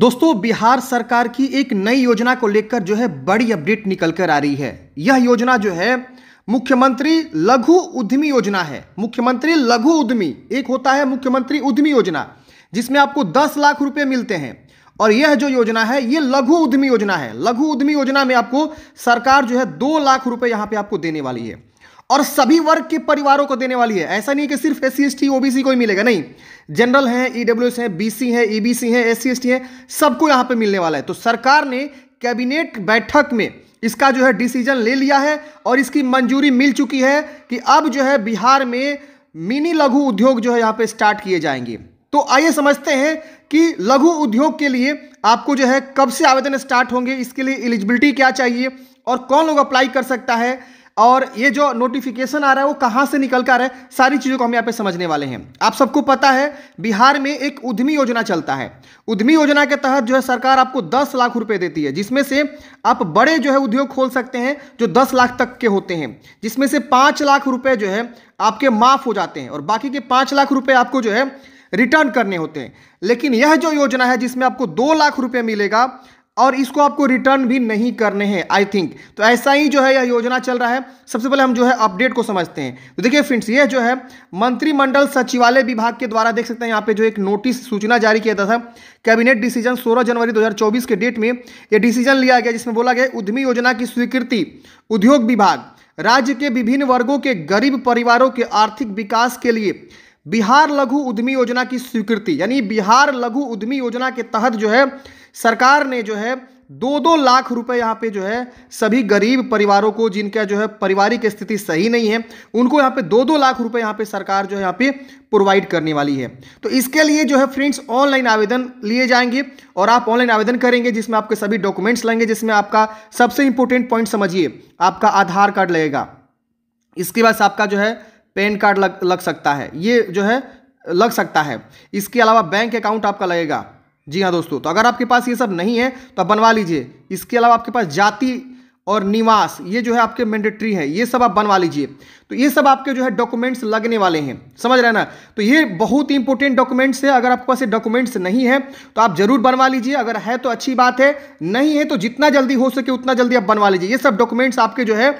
दोस्तों, बिहार सरकार की एक नई योजना को लेकर जो है बड़ी अपडेट निकल कर आ रही है। यह योजना जो है, मुख्यमंत्री लघु उद्यमी योजना है। मुख्यमंत्री लघु उद्यमी, एक होता है मुख्यमंत्री उद्यमी योजना, जिसमें आपको 10 लाख रुपए मिलते हैं। और यह जो योजना है यह लघु उद्यमी योजना है। लघु उद्यमी योजना में आपको सरकार जो है दो लाख रुपए यहाँ पे आपको देने वाली है। और सभी वर्ग के परिवारों को देने वाली है। ऐसा नहीं है कि सिर्फ़ S C S T OBC को ही मिलेगा, नहीं। जनरल है ईडब्ल्यू है बीसी है ईबीसी है एस सी एस टी है, सबको यहाँ पे मिलने वाला है। तो सरकार ने कैबिनेट बैठक में इसका जो है डिसीज़न ले लिया है और इसकी मंजूरी मिल चुकी है कि अब जो है बिहार में मिनी लघु उद्योग जो है यहाँ पे स्टार्ट किए जाएँगे। तो आइए समझते हैं कि लघु उद्योग के लिए आपको जो है कब से आवेदन स्टार्ट होंगे, इसके लिए एलिजिबिलिटी क्या चाहिए और कौन लोग अप्लाई कर सकता है और ये जो नोटिफिकेशन आ रहा है, वो कहाँ से निकल कर आ रहा है, सारी चीज़ों को हम यहाँ पे समझने वाले हैं। आप सबको पता है, बिहार में एक उद्यमी योजना चलता है। उद्यमी योजना के तहत जो है, सरकार आपको 10 लाख रुपए देती है, जिसमें से आप बड़े जो है, उद्योग खोल सकते हैं, जो 10 लाख तक के होते हैं। जिसमें से पाँच लाख रुपए जो है, आपके माफ़ हो जाते हैं और बाकी के पाँच लाख रुपये आपको जो है रिटर्न करने होते हैं। लेकिन यह जो योजना है, जिसमें आपको दो लाख रुपये मिलेगा और इसको आपको रिटर्न भी नहीं करने हैं आई थिंक तो ऐसा ही जो है यह योजना चल रहा है। सबसे पहले हम जो है अपडेट को समझते हैं। तो देखिए फ्रेंड्स ये जो है मंत्रिमंडल सचिवालय विभाग के द्वारा देख सकते हैं यहाँ पे जो एक नोटिस सूचना जारी किया था कैबिनेट डिसीज़न 16 जनवरी 2024 के डेट में यह डिसीज़न लिया गया, जिसमें बोला गया उद्यमी योजना की स्वीकृति, उद्योग विभाग, राज्य के विभिन्न वर्गों के गरीब परिवारों के आर्थिक विकास के लिए बिहार लघु उद्यमी योजना की स्वीकृति, यानी बिहार लघु उद्यमी योजना के तहत जो है सरकार ने जो है दो दो लाख रुपए यहाँ पे जो है सभी गरीब परिवारों को जिनका जो है पारिवारिक स्थिति सही नहीं है, उनको यहाँ पे दो दो लाख रुपए यहाँ पे सरकार जो है यहाँ पे प्रोवाइड करने वाली है। तो इसके लिए जो है फ्रेंड्स ऑनलाइन आवेदन लिए जाएँगे और आप ऑनलाइन आवेदन करेंगे, जिसमें आपके सभी डॉक्यूमेंट्स लेंगे जिसमें आपका सबसे इंपॉर्टेंट पॉइंट समझिए, आपका आधार कार्ड लगेगा। इसके बाद आपका जो है पैन कार्ड लग लग सकता है। ये जो है लग सकता है। इसके अलावा बैंक अकाउंट आपका लगेगा। जी हाँ दोस्तों तो अगर आपके पास ये सब नहीं है तो आप बनवा लीजिए। इसके अलावा आपके पास जाति और निवास, ये जो है आपके मैंडेटरी है, ये सब आप बनवा लीजिए। तो ये सब आपके जो है डॉक्यूमेंट्स लगने वाले हैं, समझ रहे ना? तो ये बहुत ही इंपॉर्टेंट डॉक्यूमेंट्स है, अगर आपके पास ये डॉक्यूमेंट्स नहीं है तो आप ज़रूर बनवा लीजिए। अगर है तो अच्छी बात है, नहीं है तो जितना जल्दी हो सके उतना जल्दी आप बनवा लीजिए। ये सब डॉक्यूमेंट्स आपके जो है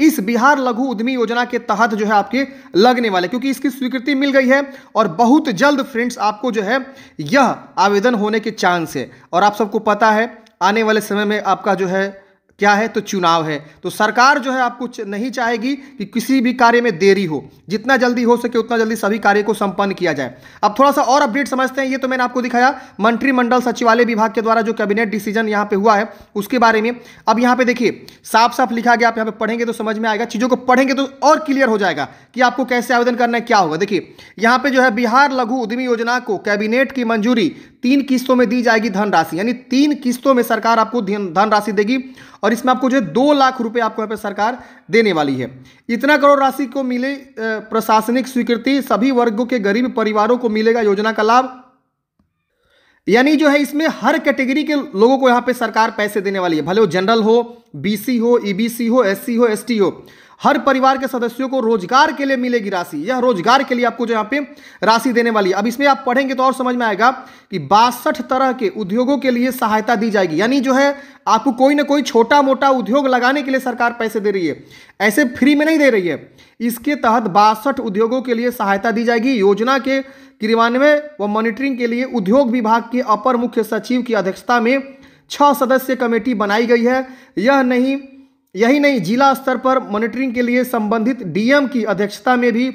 इस बिहार लघु उद्यमी योजना के तहत जो है आपके लगने वाले, क्योंकि इसकी स्वीकृति मिल गई है और बहुत जल्द फ्रेंड्स आपको जो है यह आवेदन होने के चांस है। और आप सबको पता है, आने वाले समय में आपका जो है क्या है? तो चुनाव है। तो सरकार जो है आपको नहीं चाहेगी कि किसी भी कार्य में देरी हो। जितना जल्दी हो सके, उतना जल्दी सभी कार्य को संपन्न किया जाए। अब थोड़ा सा और अपडेट समझते हैं। ये तो मैंने आपको दिखाया, मंत्रिमंडल सचिवालय विभाग के द्वारा जो कैबिनेट डिसीज़न यहाँ पे हुआ है, उसके बारे में। अब यहाँ पे देखिए साफ़ साफ़ लिखा गया, आप यहाँ पे पढ़ेंगे तो समझ में आएगा। चीज़ों को पढ़ेंगे तो और क्लियर हो जाएगा कि आपको कैसे आवेदन करना है, क्या होगा। देखिए, यहाँ पे जो है, बिहार लघु उद्यमी योजना को कैबिनेट की मंजूरी तीन किस्तों में दी जाएगी धनराशि, यानी तीन किस्तों में सरकार आपको धनराशि देगी और इसमें आपको जो है दो लाख रुपए आपको यहाँ पे सरकार देने वाली है। इतना करोड़ राशि को मिले प्रशासनिक स्वीकृति, सभी वर्गों के गरीब परिवारों को मिलेगा योजना का लाभ। यानी जो है इसमें हर कैटेगरी के लोगों को यहाँ पे सरकार पैसे देने वाली है, भले वो जनरल हो, बीसी हो, ईबीसी हो, एससी हो, एसटी हो। हर परिवार के सदस्यों को रोज़गार के लिए मिलेगी राशि। यह रोज़गार के लिए आपको जो यहाँ पे राशि देने वाली है। अब इसमें आप पढ़ेंगे तो और समझ में आएगा कि बासठ तरह के उद्योगों के लिए सहायता दी जाएगी। यानी जो है, आपको कोई ना कोई छोटा मोटा उद्योग लगाने के लिए सरकार पैसे दे रही है। ऐसे फ्री में नहीं दे रही है। इसके तहत बासठ उद्योगों के लिए सहायता दी जाएगी। योजना के क्रियान्वय व मॉनिटरिंग के लिए उद्योग विभाग के अपर मुख्य सचिव की अध्यक्षता में छह सदस्य कमेटी बनाई गई है। यह नहीं यही नहीं, जिला स्तर पर मॉनिटरिंग के लिए संबंधित डीएम की अध्यक्षता में भी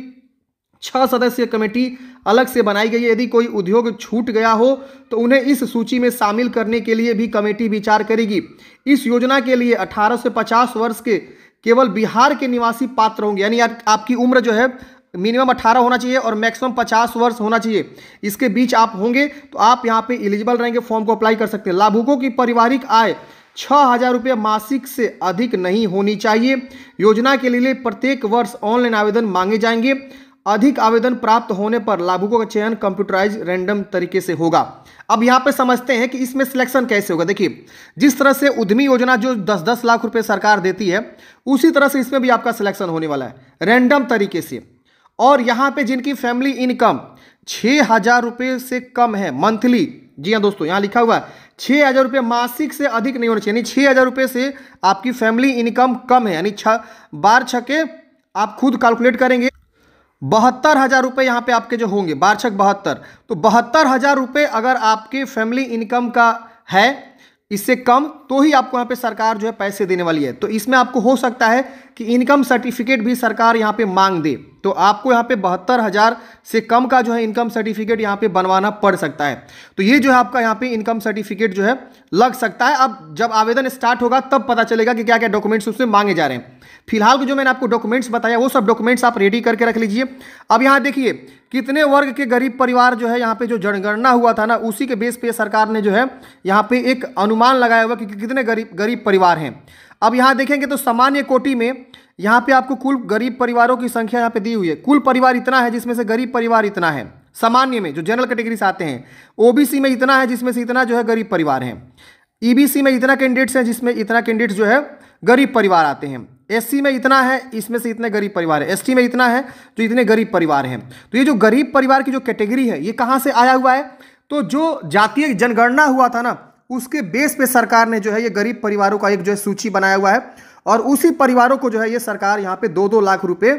छह सदस्यीय कमेटी अलग से बनाई गई है। यदि कोई उद्योग छूट गया हो तो उन्हें इस सूची में शामिल करने के लिए भी कमेटी विचार करेगी। इस योजना के लिए 18 से 50 वर्ष के केवल बिहार के निवासी पात्र होंगे। यानी आपकी उम्र जो है, मिनिमम 18 होना चाहिए और मैक्सिमम 50 वर्ष होना चाहिए। इसके बीच आप होंगे तो आप यहाँ पे एलिजिबल रहेंगे, फॉर्म को अप्लाई कर सकते हैं। लाभुकों की पारिवारिक आय छः हज़ार रुपये मासिक से अधिक नहीं होनी चाहिए। योजना के लिए प्रत्येक वर्ष ऑनलाइन आवेदन मांगे जाएँगे। अधिक आवेदन प्राप्त होने पर लाभुकों का चयन कंप्यूटराइज रैंडम तरीके से होगा। अब यहाँ पे समझते हैं कि इसमें सिलेक्शन कैसे होगा। देखिए, जिस तरह से उद्यमी योजना जो 10-10 लाख रुपए सरकार देती है, उसी तरह से इसमें भी आपका सिलेक्शन होने वाला है, रैंडम तरीके से। और यहाँ पे जिनकी फैमिली इनकम छः हज़ार रुपये से कम है, मंथली। जी हाँ दोस्तों, यहाँ लिखा हुआ है छः हज़ार रुपये मासिक से अधिक नहीं होना चाहिए। यानी छः हज़ार रुपये से आपकी फैमिली इनकम कम है। यानी छः बार छके आप खुद कैलकुलेट करेंगे। बहत्तर हज़ार रुपये यहाँ पे आपके जो होंगे, बार छक बहत्तर। तो बहत्तर हज़ार रुपये अगर आपके फैमिली इनकम का है, इससे कम तो ही आपको यहाँ पे सरकार जो है पैसे देने वाली है। तो इसमें आपको हो सकता है कि इनकम सर्टिफिकेट भी सरकार यहाँ पे मांग दे। तो आपको यहाँ पे बहत्तर हज़ार से कम का जो है इनकम सर्टिफिकेट यहाँ पे बनवाना पड़ सकता है। तो ये जो है आपका यहाँ पे इनकम सर्टिफिकेट जो है लग सकता है। अब जब आवेदन स्टार्ट होगा, तब पता चलेगा कि क्या क्या डॉक्यूमेंट्स उसमें मांगे जा रहे हैं। फ़िलहाल जो मैंने आपको डॉक्यूमेंट्स बताया, वो सब डॉक्यूमेंट्स आप रेडी करके रख लीजिए। अब यहाँ देखिए, कितने वर्ग के गरीब परिवार जो है यहाँ पे जो जनगणना हुआ था ना, उसी के बेस पे सरकार ने जो है यहाँ पे एक अनुमान लगाया हुआ कि कितने गरीब गरीब परिवार हैं। अब यहाँ देखेंगे तो सामान्य कोटि में यहाँ पे आपको कुल गरीब परिवारों की संख्या यहाँ पे दी हुई है। कुल परिवार इतना है जिसमें से गरीब परिवार इतना है। सामान्य में जो जनरल कैटेगरी से आते हैं ओबीसी में इतना है जिसमें से इतना जो है गरीब परिवार हैं। ईबीसी में इतना कैंडिडेट्स हैं जिसमें इतना कैंडिडेट्स जो है गरीब परिवार आते हैं। एससी में इतना है, इसमें से इतने गरीब परिवार है। एसटी में इतना है जो इतने गरीब परिवार हैं। तो ये जो गरीब परिवार की जो कैटेगरी है, ये कहाँ से आया हुआ है? तो जो जातीय जनगणना हुआ था ना उसके बेस पे सरकार ने जो है ये गरीब परिवारों का एक जो है सूची बनाया हुआ है और उसी परिवारों को जो है ये सरकार यहाँ पे दो दो लाख रुपए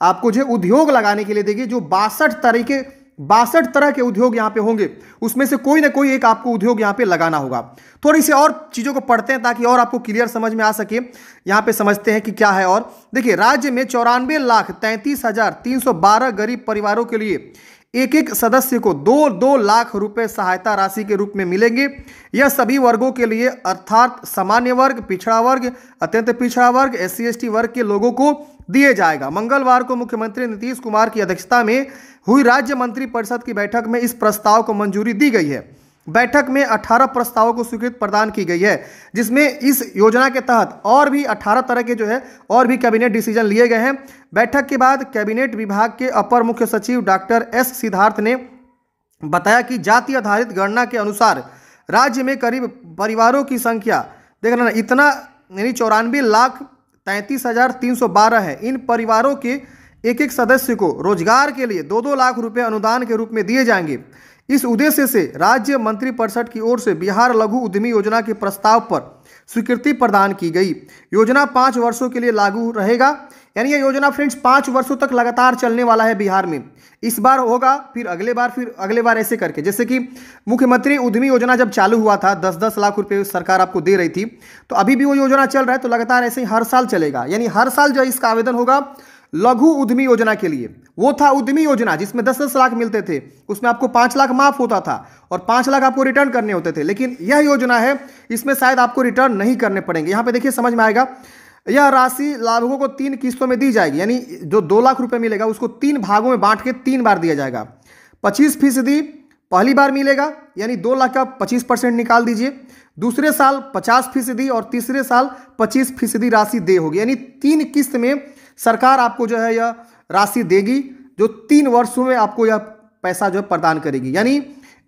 आपको जो है उद्योग लगाने के लिए देगी, जो बासठ तरीके, बासठ तरह के उद्योग यहाँ पे होंगे। उसमें से कोई ना कोई एक आपको उद्योग यहाँ पे लगाना होगा। थोड़ी सी और चीज़ों को पढ़ते हैं ताकि और आपको क्लियर समझ में आ सके। यहाँ पे समझते हैं कि क्या है और देखिए, राज्य में चौरानवे लाख तैंतीस हज़ार तीन सौ बारह गरीब परिवारों के लिए एक एक सदस्य को दो दो लाख रुपए सहायता राशि के रूप में मिलेंगे। यह सभी वर्गों के लिए, अर्थात सामान्य वर्ग, पिछड़ा वर्ग, अत्यंत पिछड़ा वर्ग, एस सी वर्ग के लोगों को दिए जाएगा। मंगलवार को मुख्यमंत्री नीतीश कुमार की अध्यक्षता में हुई राज्य मंत्रिपरिषद की बैठक में इस प्रस्ताव को मंजूरी दी गई है। बैठक में 18 प्रस्तावों को स्वीकृत प्रदान की गई है, जिसमें इस योजना के तहत और भी 18 तरह के जो है, और भी कैबिनेट डिसीज़न लिए गए हैं। बैठक के बाद कैबिनेट विभाग के अपर मुख्य सचिव डॉक्टर एस सिद्धार्थ ने बताया कि जाति आधारित गणना के अनुसार राज्य में करीब परिवारों की संख्या, देख रहे इतना, यानी चौरानवे लाख तैंतीस हज़ार तीन सौ बारह है। इन परिवारों के एक एक सदस्य को रोज़गार के लिए दो दो लाख रुपए अनुदान के रूप में दिए जाएँगे। इस उद्देश्य से राज्य मंत्रिपरिषद की ओर से बिहार लघु उद्यमी योजना के प्रस्ताव पर स्वीकृति प्रदान की गई। योजना पाँच वर्षों के लिए लागू रहेगा। यानी यह योजना फ्रेंड्स पाँच वर्षों तक लगातार चलने वाला है बिहार में। इस बार होगा, फिर अगले बार, फिर अगले बार ऐसे करके। जैसे कि मुख्यमंत्री उद्यमी योजना जब चालू हुआ था दस दस लाख रुपए सरकार आपको दे रही थी तो अभी भी वो योजना चल रहा है तो लगातार ऐसे ही हर साल चलेगा। यानी हर साल जो इसका आवेदन होगा लघु उद्यमी योजना के लिए। वो था उद्यमी योजना, जिसमें दस दस लाख मिलते थे। उसमें आपको पाँच लाख माफ़ होता था और पाँच लाख आपको रिटर्न करने होते थे। लेकिन यह योजना है, इसमें शायद आपको रिटर्न नहीं करने पड़ेंगे। यहाँ पे देखिए, समझ में आएगा। यह राशि लाभुकों को तीन किस्तों में दी जाएगी। यानी जो दो लाख रुपए मिलेगा, उसको तीन भागों में बांट के तीन बार दिया जाएगा। पच्चीस फ़ीसदी पहली बार मिलेगा, यानी दो लाख का पच्चीस परसेंट निकाल दीजिए। दूसरे साल पचास फ़ीसदी और तीसरे साल पच्चीस फ़ीसदी राशि दे होगी। यानी तीन किस्त में सरकार आपको जो है यह राशि देगी, जो तीन वर्षों में आपको यह पैसा जो है प्रदान करेगी। यानी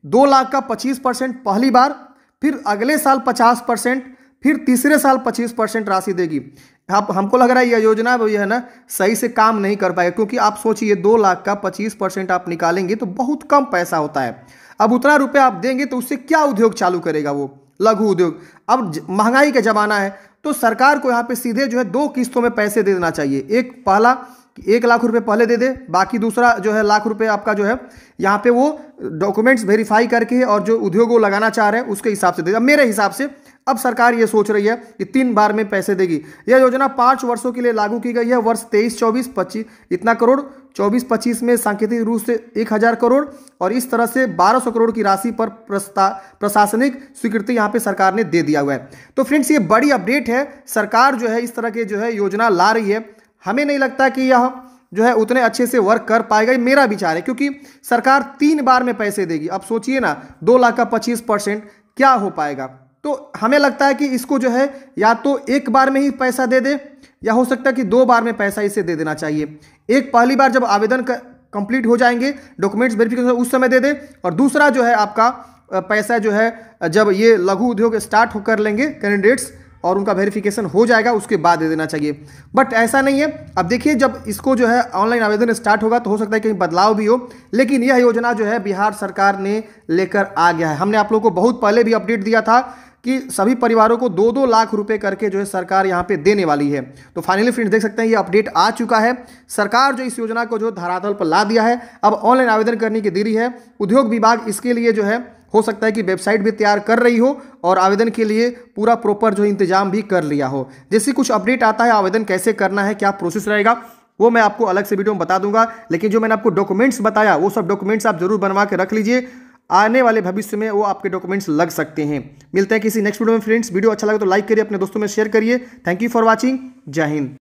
दो लाख का पच्चीस परसेंट पहली बार, फिर अगले साल पचास परसेंट, फिर तीसरे साल पच्चीस परसेंट राशि देगी। आप, हमको लग रहा है यह योजना जो है ना सही से काम नहीं कर पाएगा, क्योंकि आप सोचिए दो लाख का पच्चीस परसेंट आप निकालेंगे तो बहुत कम पैसा होता है। अब उतना रुपये आप देंगे तो उससे क्या उद्योग चालू करेगा वो? लघु उद्योग। अब महँगाई का ज़माना है तो सरकार को यहाँ पे सीधे जो है दो किस्तों में पैसे दे देना चाहिए। एक, पहला एक लाख रुपए पहले दे दे, बाकी दूसरा जो है लाख रुपए आपका जो है, यहाँ पे वो डॉक्यूमेंट्स वेरीफाई करके और जो उद्योग वो लगाना चाह रहे हैं, उसके हिसाब से दे अब मेरे हिसाब से, अब सरकार ये सोच रही है कि तीन बार में पैसे देगी। यह योजना पाँच वर्षों के लिए लागू की गई है, वर्ष तेईस, चौबीस, पच्चीस, इतना करोड़, चौबीस, पच्चीस में सांकेतिक रूप से एक हज़ार करोड़, और इस तरह से बारह सौ करोड़ की राशि पर प्रस्ता, प्रशासनिक स्वीकृति यहाँ पे सरकार ने दे दिया हुआ है। तो फ्रेंड्स, ये बड़ी अपडेट है। सरकार जो है इस तरह के जो है योजना ला रही है। हमें नहीं लगता कि यह जो है उतने अच्छे से वर्क कर पाएगा मेरा विचार है, क्योंकि सरकार तीन बार में पैसे देगी। अब सोचिए ना, दो लाख का पच्चीस परसेंट क्या हो पाएगा? तो हमें लगता है कि इसको जो है या तो एक बार में ही पैसा दे दे, या हो सकता है कि दो बार में पैसा इसे दे देना चाहिए। एक, पहली बार जब आवेदन कंप्लीट हो जाएँगे डॉक्यूमेंट्स वेरिफिकेशन उस समय दे दे, और दूसरा जो है आपका पैसा जो है, जब ये लघु उद्योग स्टार्ट कर लेंगे कैंडिडेट्स और उनका वेरिफिकेशन हो जाएगा, उसके बाद दे देना चाहिए। बट ऐसा नहीं है। अब देखिए, जब इसको जो है ऑनलाइन आवेदन स्टार्ट होगा तो हो सकता है कहीं बदलाव भी हो, लेकिन यह योजना जो है बिहार सरकार ने लेकर आ गया है। हमने आप लोगों को बहुत पहले भी अपडेट दिया था कि सभी परिवारों को दो दो लाख रुपए करके जो है सरकार यहाँ पे देने वाली है। तो फाइनली फ्रेंड्स देख सकते हैं, ये अपडेट आ चुका है। सरकार जो इस योजना को जो धरातल पर ला दिया है। अब ऑनलाइन आवेदन करने की देरी है। उद्योग विभाग इसके लिए जो है हो सकता है कि वेबसाइट भी तैयार कर रही हो और आवेदन के लिए पूरा प्रॉपर जो इंतज़ाम भी कर लिया हो। जैसे कुछ अपडेट आता है, आवेदन कैसे करना है, क्या प्रोसेस रहेगा, वो मैं आपको अलग से वीडियो में बता दूँगा। लेकिन जो मैंने आपको डॉक्यूमेंट्स बताया, वो सब डॉक्यूमेंट्स आप ज़रूर बनवा के रख लीजिए। आने वाले भविष्य में वो आपके डॉक्यूमेंट्स लग सकते हैं। मिलते हैं किसी नेक्स्ट वीडियो में फ्रेंड्स वीडियो अच्छा लगे तो लाइक करिए, अपने दोस्तों में शेयर करिए। थैंक यू फॉर वॉचिंग जय हिंद।